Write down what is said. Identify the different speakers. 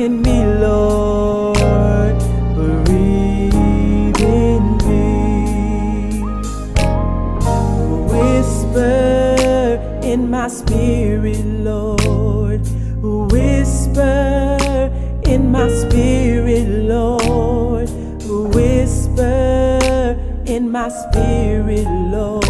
Speaker 1: in me, Lord. Breathe in me. Whisper in my spirit, Lord. Whisper in my spirit, Lord. Whisper in my spirit, Lord.